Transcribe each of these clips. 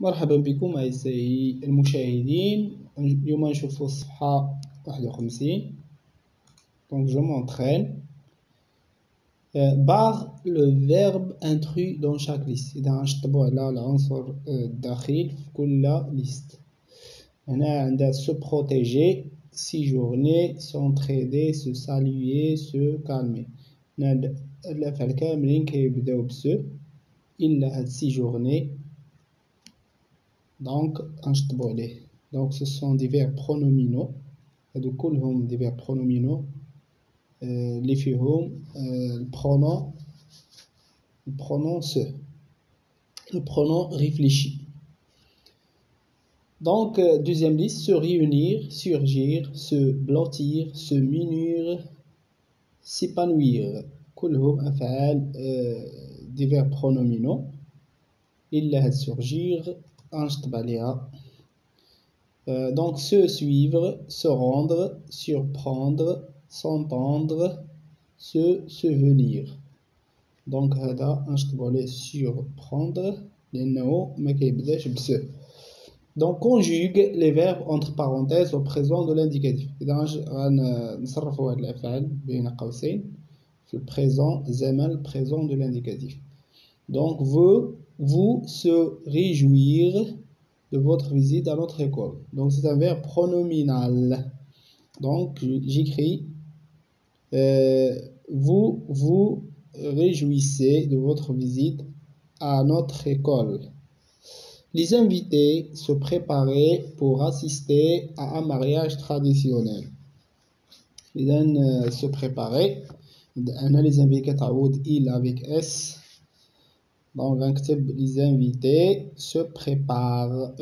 مرحبا بكم أعزائي المشاهدين اليوم نشوفوا الصفحة واحد وخمسين donc je m'entraîne par le verbe intrus dans chaque liste إذا غنشطبوا على العنصر الدخيل في كل liste هنا عندها se protéger séjourner s'entraider se saluer se calmer هنا الأفعال كاملين كيبداو بسو إلا هاد séjourner donc donc ce sont des verbes pronominaux هادو كلهم des verbes pronominaux اللي فيهم البرونون البرونون se le pronom réfléchi donc deuxième liste se réunir surgir se blottir se munir s'épanouir كلهم أفعال des verbes pronominaux إلا هاد surgir euh, donc se suivre, se rendre, surprendre, s'entendre, se souvenir. Donc là, on surprendre les noms, mais Donc conjugue les verbes entre parenthèses au présent de l'indicatif. Le présent, le présent de l'indicatif. Donc veut vous se réjouir de votre visite à notre école. Donc c'est un verbe pronominal. Donc j'écris euh, vous vous réjouissez de votre visite à notre école. Les invités se préparaient pour assister à un mariage traditionnel. Ils euh, se préparaient. les invités avec S donc, les invités se préparent,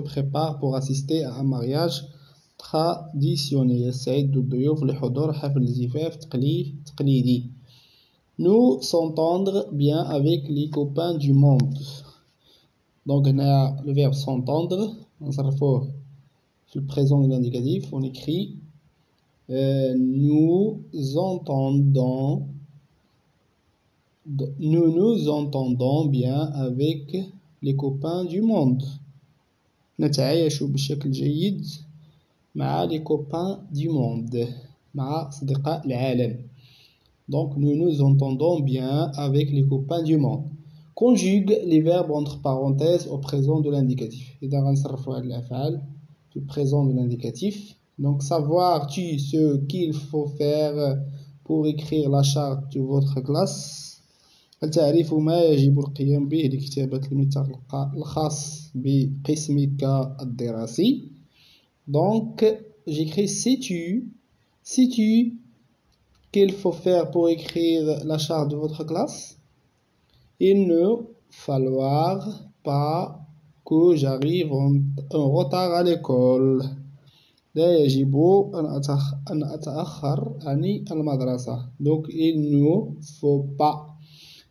préparent pour assister à un mariage traditionnel. Nous s'entendre bien avec les copains du monde. Donc, on a le verbe s'entendre. On se le présent de l'indicatif. On écrit euh, Nous entendons nous nous entendons bien avec les copains du monde نتعايش بشكل جيد مع les copains du monde مع أصدقاء العالم donc nous nous entendons bien avec les copains du monde conjugue les verbes entre parenthèses au présent de l'indicatif إذا غنصرفوا هاد الأفعال في présent de l'indicatif donc savoir tu ce qu'il faut faire pour écrire la charte de votre classe هل تعرف ما يجب القيام به لكتابة الميثاق الخاص بقسمك الدراسي donc j'écris sais-tu sais-tu qu'il faut faire pour écrire la charte de votre classe il ne falloir pas que j'arrive en retard à l'école لا يجب أن أتأخر عن المدرسة donc il ne faut pas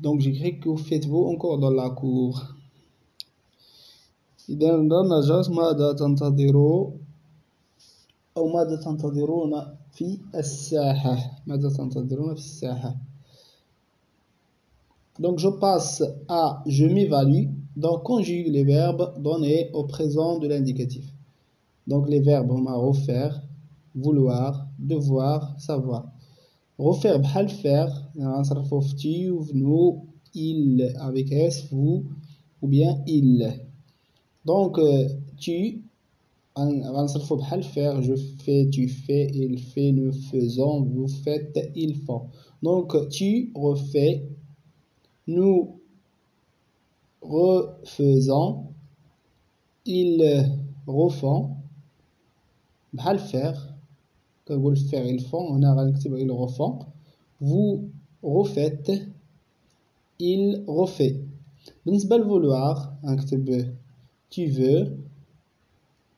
donc j'écris que faites-vous encore dans la cour إذا النجاة ماذا تنتظروا أو ماذا تنتظرون في الساحة ماذا تنتظرون في الساحة Donc je passe à je m'évalue. Donc conjugue les verbes donnés au présent de l'indicatif. Donc les verbes on a refaire, vouloir, devoir, savoir. refaire بحال faire غنصرفو في tu ou nous il avec s vous ou bien il donc tu غنصرفو بحال faire je fais tu fais il fait nous faisons vous faites ils font donc tu refais nous refaisons ils refont بحال faire كنقول faire ils font هنا غنكتب ils refont vous refaites il refait بالنسبة للفولوار غنكتب tu veux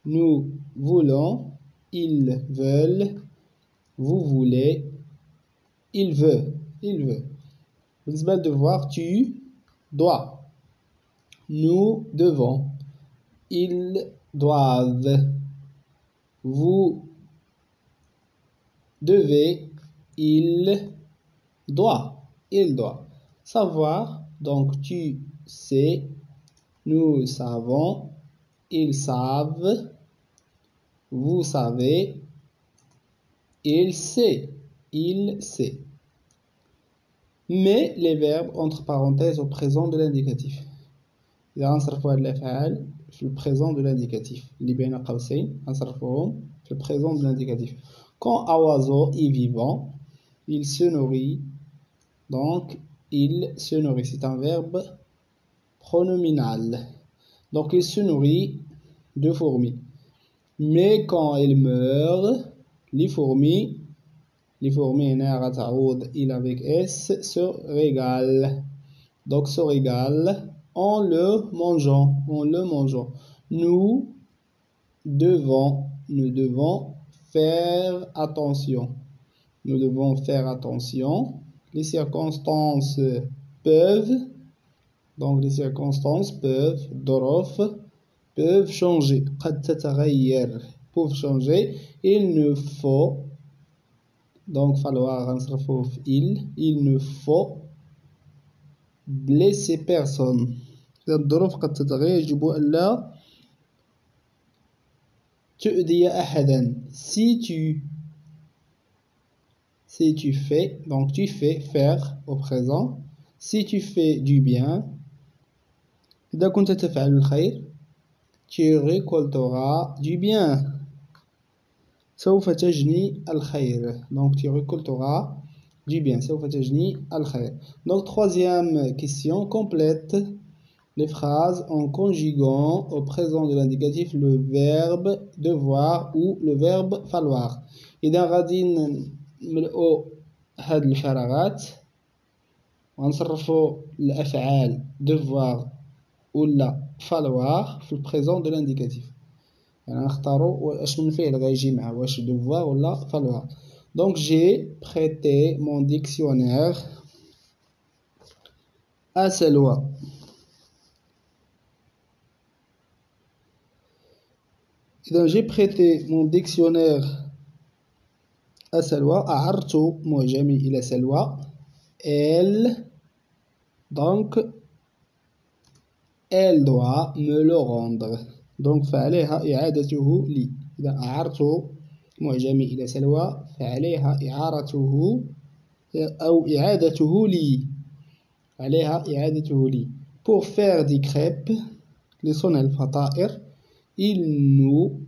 nous voulons ils veulent vous voulez il veut il veut بالنسبة devoir tu dois nous devons ils doivent vous devez il doit il doit savoir donc tu sais nous savons ils savent vous savez il sait il sait mais les verbes entre parenthèses au présent de l'indicatif إذا غنصرفو هاد الأفعال في البريزون دو لانديكاتيف اللي بين قوسين غنصرفوهم في البريزون دو لانديكاتيف quand un oiseau est vivant il se nourrit. Donc il se nourrit. C'est un verbe pronominal. Donc il se nourrit de fourmis. Mais quand il meurt les fourmis les fourmis il avec s se régalent. Donc se régalent en le mangeant en le mangeant. Nous devons nous devons faire attention nous devons faire attention les circonstances peuvent donc les circonstances peuvent ظروف peuvent changer قد تتغير peuvent changer il ne faut donc falloir il il ne faut blesser personne الظروف قد تتغير يجب ألا تؤذي أحدا si tu si tu fais donc tu fais faire au présent si tu fais du bien إذا كنت تفعل الخير tu récolteras du bien سوف تجني الخير donc tu récolteras du bien سوف تجني الخير donc troisième question complète les phrases en conjuguant au présent de l'indicatif le verbe devoir ou le verbe falloir إذا غادي نملؤوا هاد الفراغات ونصرفوا الأفعال devoir ولا falloir في البريزون دو l'indicatif يعني نختاروا واش من فعل غيجي معاه واش devoir ولا falloir donc j'ai prêté mon dictionnaire à Selwa j'ai prêté mon dictionnaire à Salwa أعرت معجمي إلى سلوى elle donc elle doit me le rendre donc فعليها إعادته لي إذا أعرت معجمي إلى سلوى فعليها إعارته أو إعادته لي عليها إعادته لي pour faire des crêpes لصنع الفطائر il nous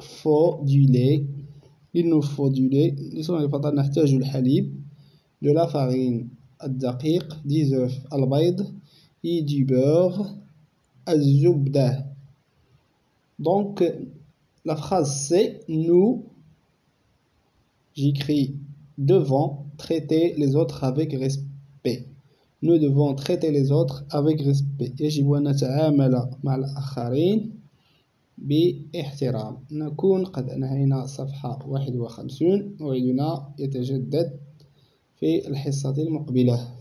faut du lait. Il nous faut du lait. de la farine, des œufs, et du beurre, Donc, la phrase c'est nous, j'écris devant traiter les autres avec respect. Nous devons traiter les autres avec respect. يجب أن نتعامل مع الآخرين باحترام نكون قد أنهينا صفحة 51 وعدنا يتجدد في الحصة المقبلة